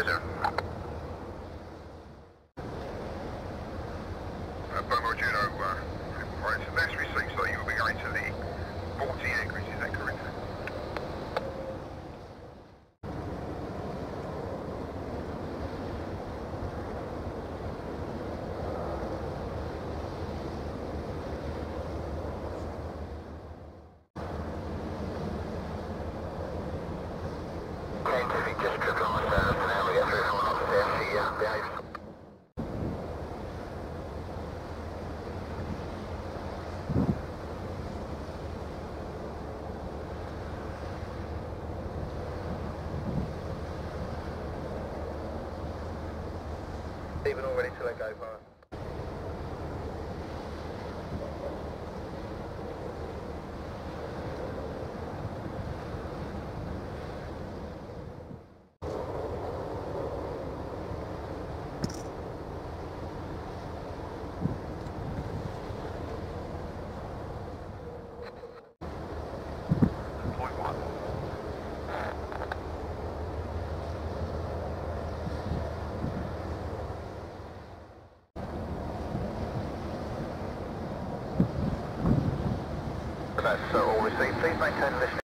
Jupiter. Leaving all ready to let go, fire. That's uh, all received. Please maintain the